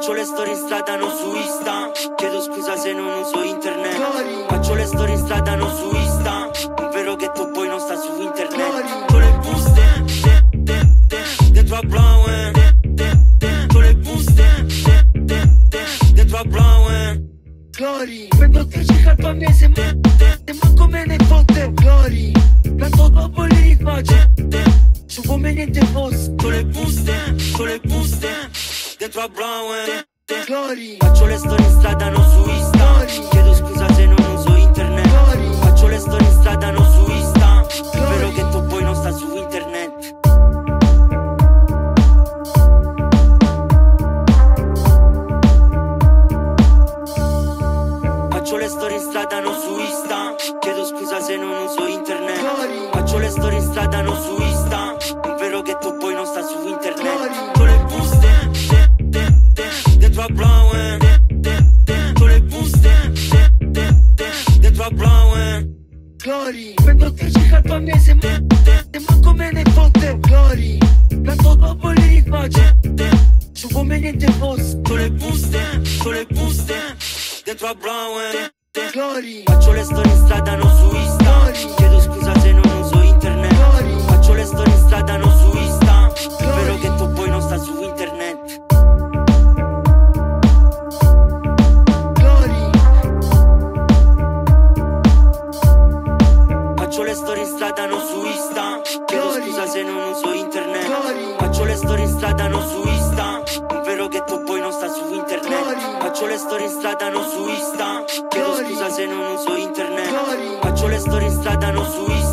Faccio le storie in strada, non su Insta Chiedo scusa se non uso internet Faccio le storie in strada, non su Insta Un vero ghetto poi non sta su internet Con le buste de, de, de, Dentro a Blauen Con le buste de, de, de, Dentro a Blauen Glory Prendo 10 calpa al mese ma E manco me ne fotte Glory Canto dopo li rifaccio Su come niente fosse Con le buste, con le buste Dentro a Blauen Glory. Faccio le storie in strada, non su Insta. Chiedo scusa se non uso internet. Faccio le storie in strada, non su Insta. Vero che tu poi non sta su internet. Faccio le storie in strada, non su Insta. Chiedo scusa se non uso internet. Faccio le storie in strada, non su Insta. Vero che tu poi non sta su internet Glory. Prendo 10 calpa al mese ma E manco me ne fotte Glory. Canto dopo li rifaccio Su come niente fosse. Con le buste, con le buste Dentro a Blauen Glory. Faccio le storie in strada, non su Insta. Chiedo strada, non su Insta. Chiedo scusa se non uso internet. Faccio le storie in strada, non su Insta. Vero che tu poi non sta su internet. Faccio le storie in strada, non su Insta. Chiedo scusa se non uso internet. Faccio le storie in strada, non su Insta